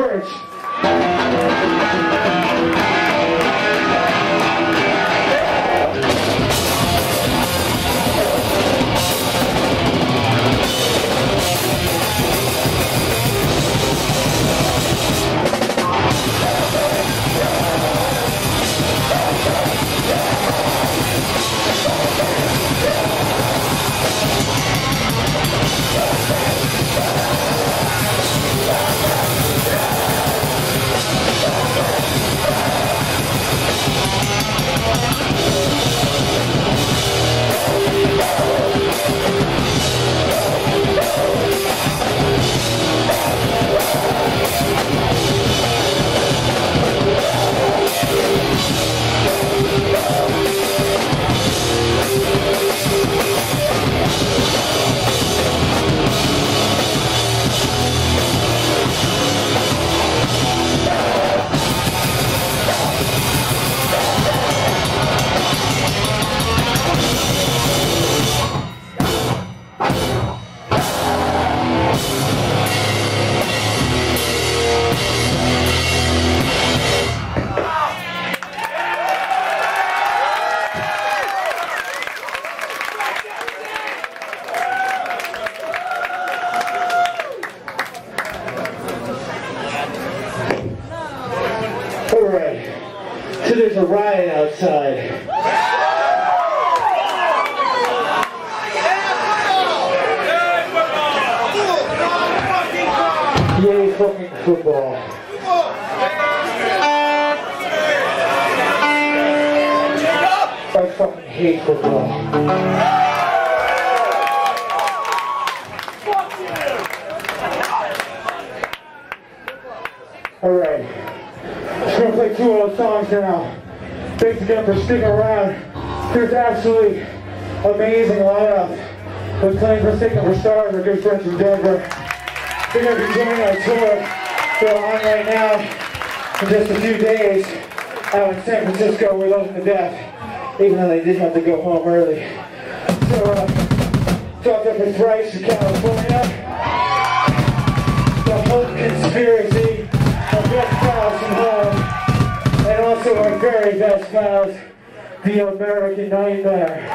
Bridge. Songs now. Thanks again for sticking around. There's absolutely amazing lineup. We're playing Mistaken for Stars, our good friends from Denver. They're gonna be joining our tour. They're on right now in just a few days out in San Francisco. We love them to death, even though they did have to go home early. So, uh, talked up with Bryce from California. The Hope Conspiracy, also our very best pals, the American Nightmare.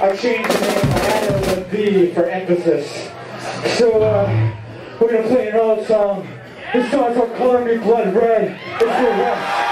I changed the name, I added a V for emphasis. So, uh, we're gonna play an old song. This song's called Color Me Blood Red. It's West.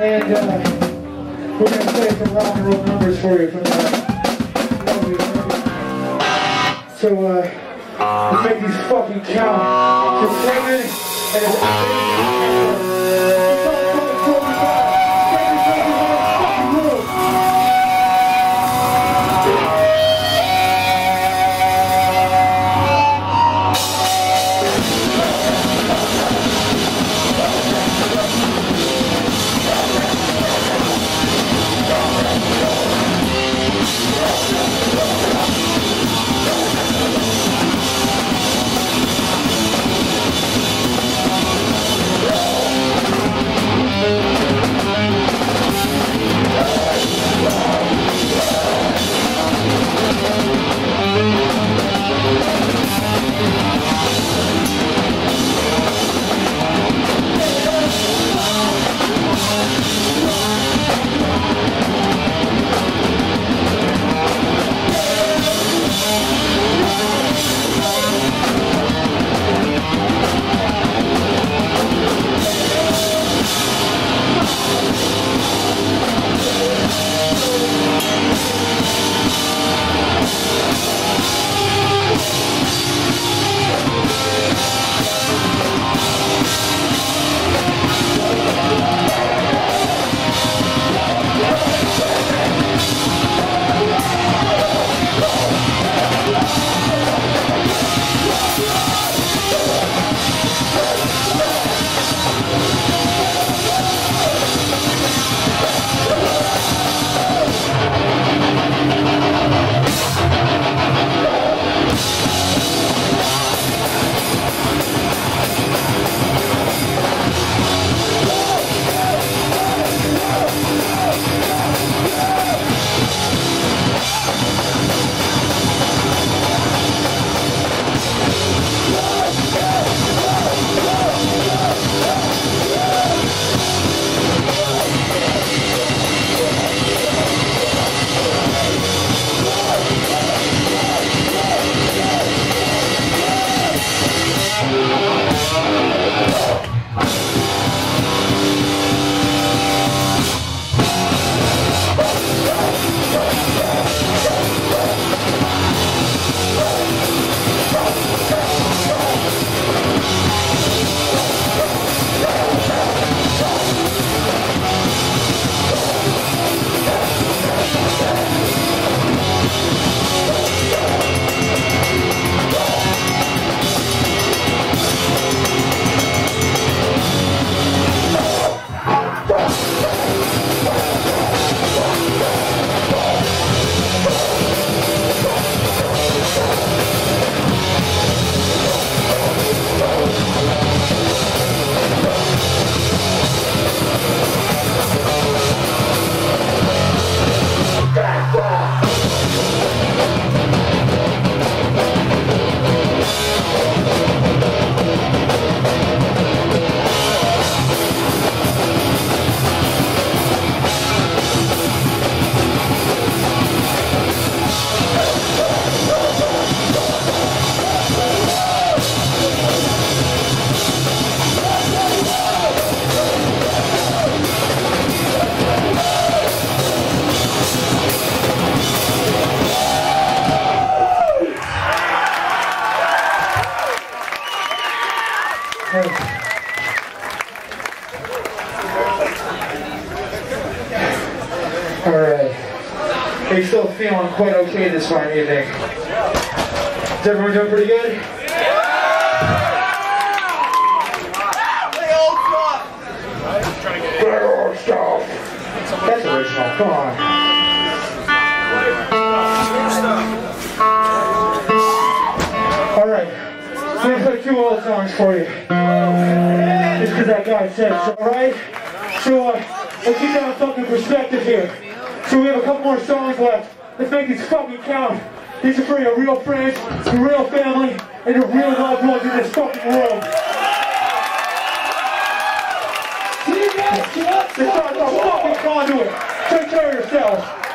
And uh, we're going to play some rock and roll numbers for you from lovely. So uh, let's make these fucking count. 10 minutes and it's feeling quite okay this fine evening? Is everyone doing pretty good? Play old stuff. That's original. Come on. I'm gonna play two old songs for you. Just because that guy said so. All right. So uh, let's get down fucking perspective here. So we have a couple more songs left. Let's make these fucking count. These are for your real friends, your real family, and your real loved ones in this fucking world. This song's a fucking conduit. Take care of yourselves.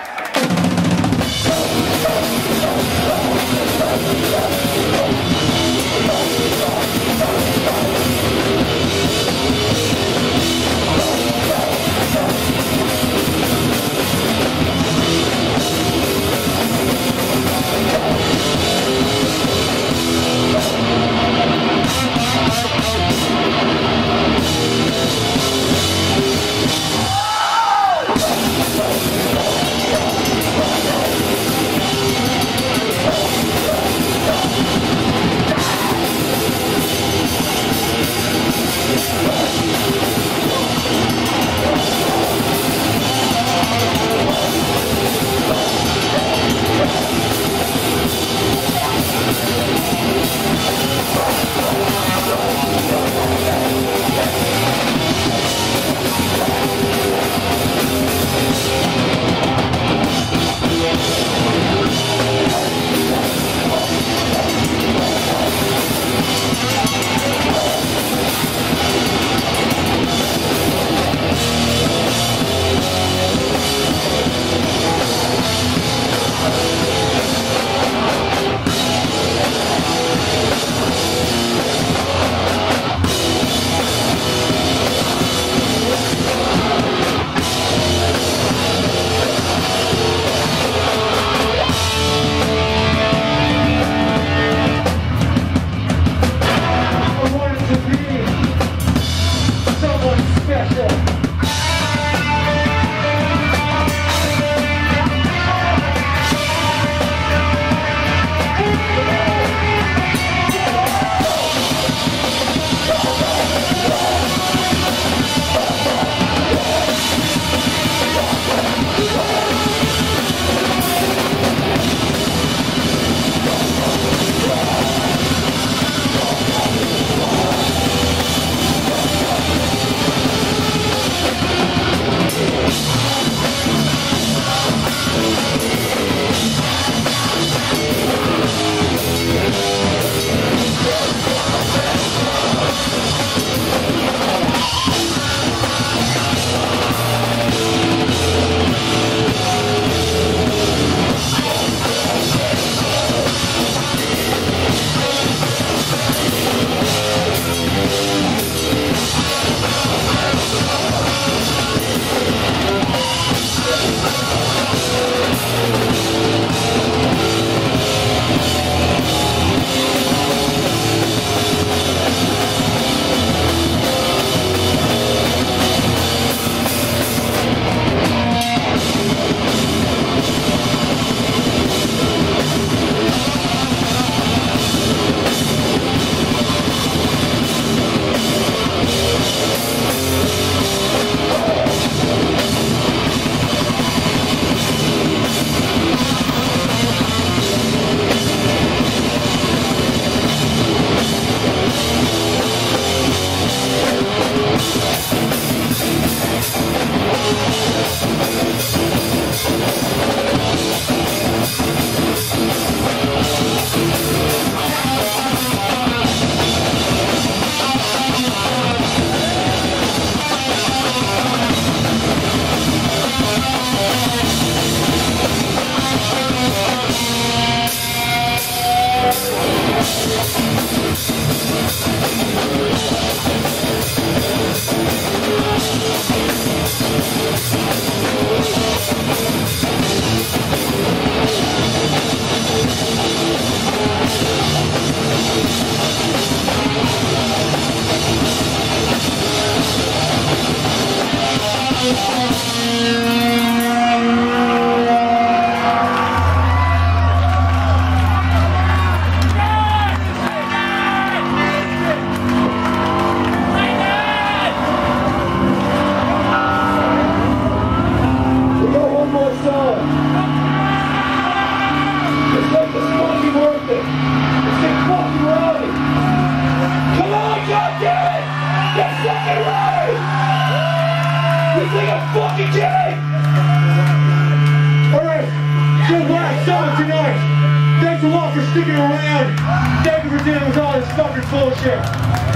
Thanks a lot for sticking around. Thank you for dealing with all this fucking bullshit.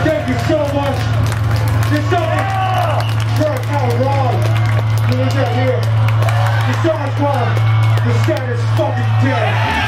Thank you so much. There's so much truck how wrong you look out here. There's so much wrong. The sky is fucking dead.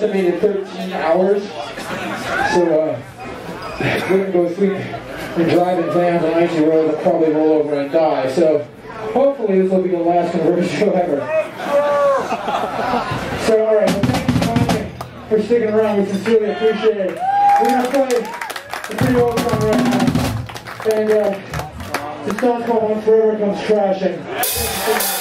Estimated 13 hours. So, uh, gonna go sleep and drive in vans on icy roads and probably roll over and die. So, hopefully this will be the last Converge show ever. So, alright, well, thank you kindly for sticking around. We sincerely appreciate it. We're gonna play a pretty old song right now. And uh, the song's called When Forever Comes Crashing.